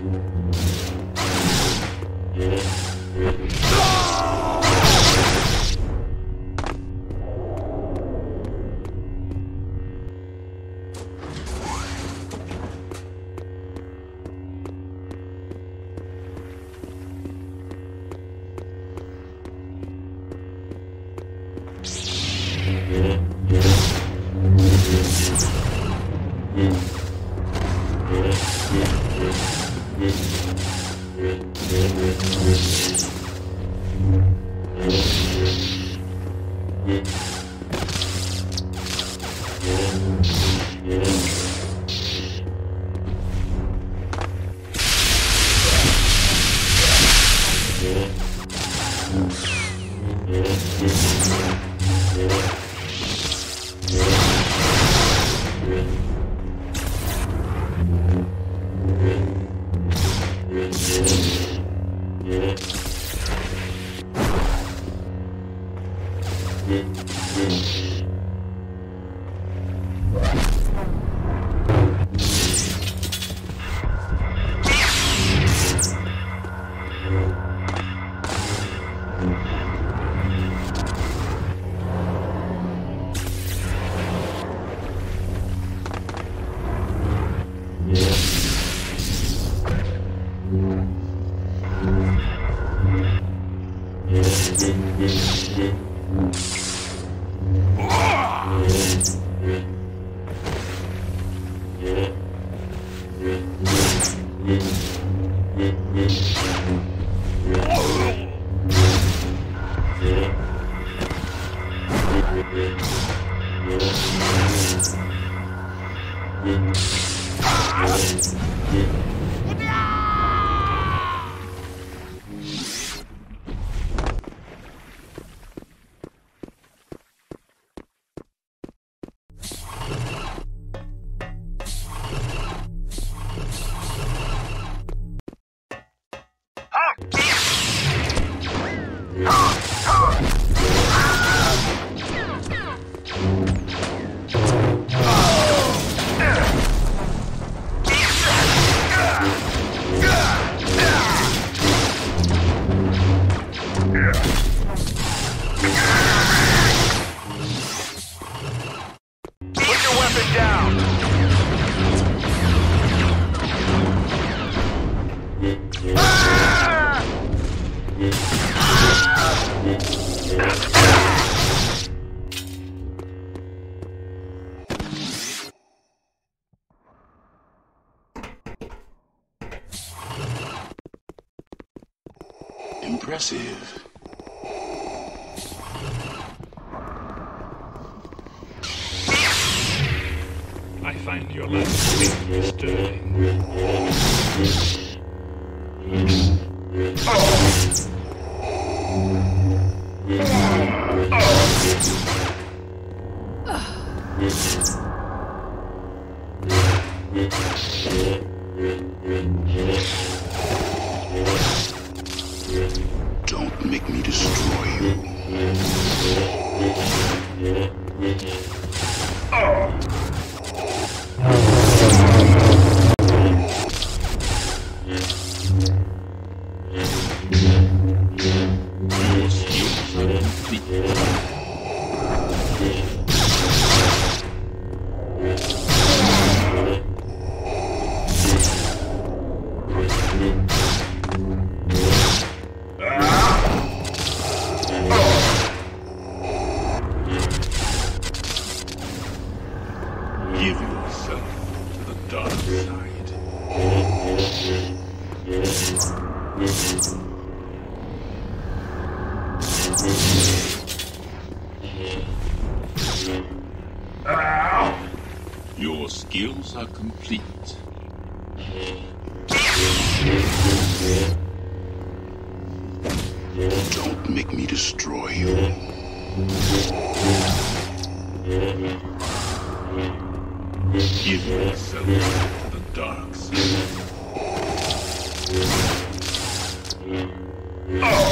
ん? you. Put Impressive. I find your last speech disturbing. Your skills are complete. Don't make me destroy you. Give yourself the dark side.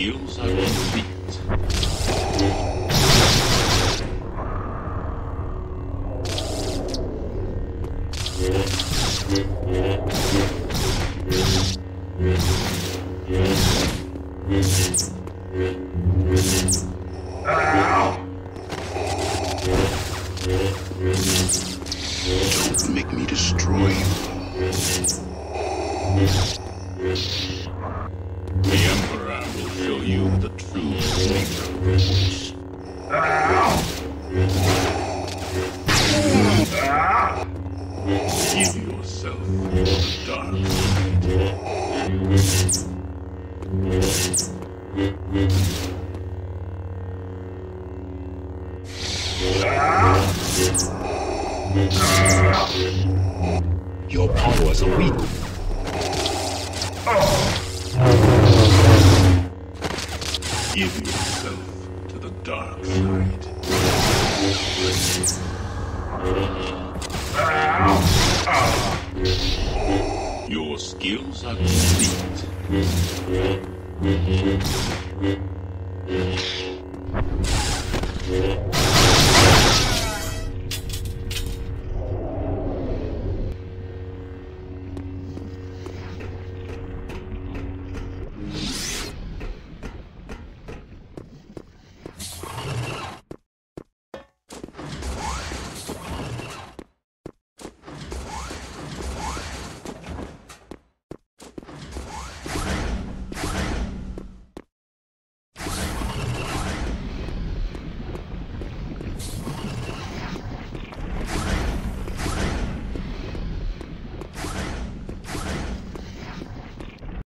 skills. Don't make me destroy you. Show you the true force. Give yourself to the dark Give yourself to the dark side. Your skills are complete.